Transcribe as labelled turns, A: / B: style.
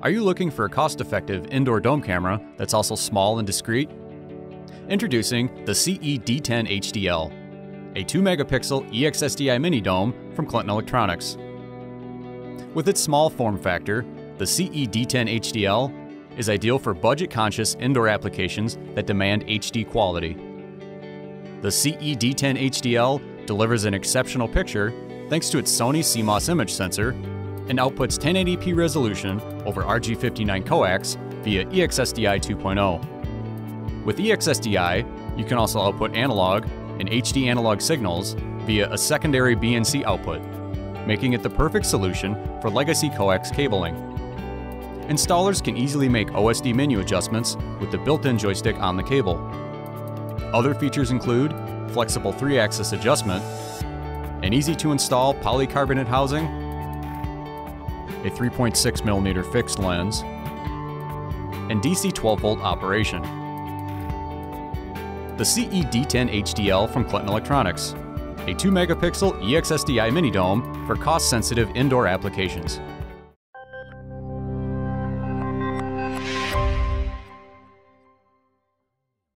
A: Are you looking for a cost-effective indoor dome camera that's also small and discreet? Introducing the CE D10 HDL, a 2-megapixel EXSDI mini dome from Clinton Electronics. With its small form factor, the CE D10 HDL is ideal for budget-conscious indoor applications that demand HD quality. The CE D10 HDL delivers an exceptional picture thanks to its Sony CMOS image sensor and outputs 1080p resolution over RG59 coax via EXSDI 2.0. With EXSDI, you can also output analog and HD analog signals via a secondary BNC output, making it the perfect solution for legacy coax cabling. Installers can easily make OSD menu adjustments with the built-in joystick on the cable. Other features include flexible 3-axis adjustment, an easy-to-install polycarbonate housing, a 3.6mm fixed lens, and DC 12-volt operation. The CE D10 HDL from Clinton Electronics, a 2-megapixel EXSDI mini dome for cost-sensitive indoor applications.